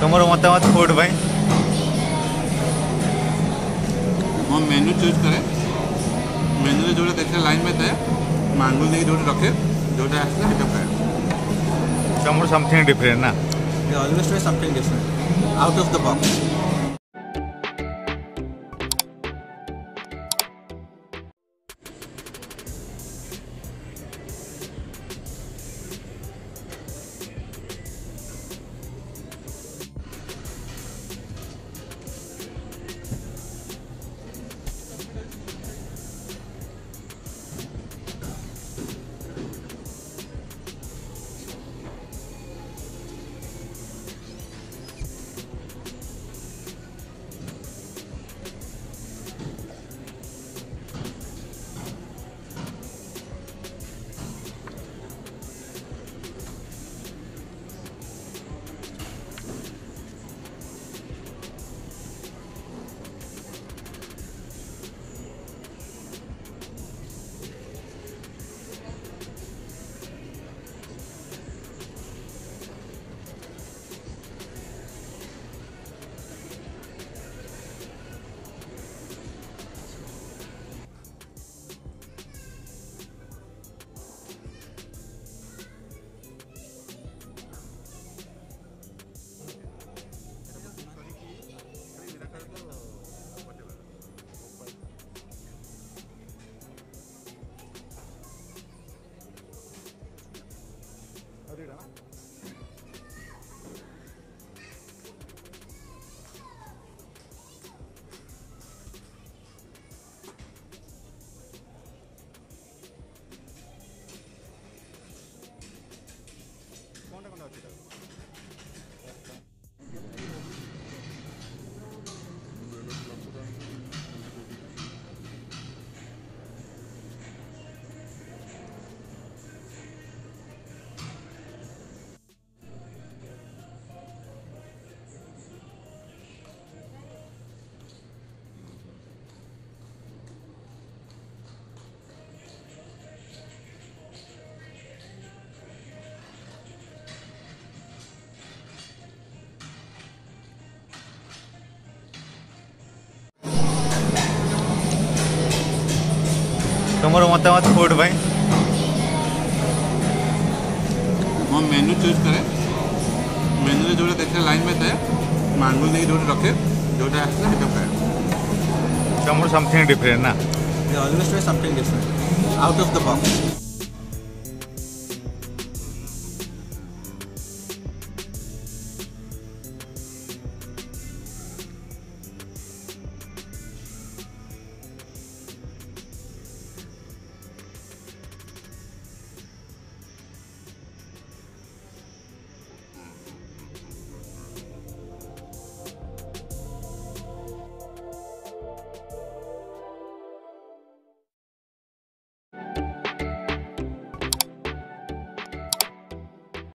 तुम मतामत ফুড भाई वो मेन्यू चूज करे मेन्यू जो देखे लाइन में थे मांगुल नहीं जो रखे जो आसले तुम समथिंग डिफरेंट ना always something different out of the box तुम मतामत ফুড भाई वो मेन्यू चूज करे मेन्यू जो देखे लाइन में थे मांगुल नहीं जो रखे जो आसला खाए तुम समथिंग डिफरेंट ना something different out of the box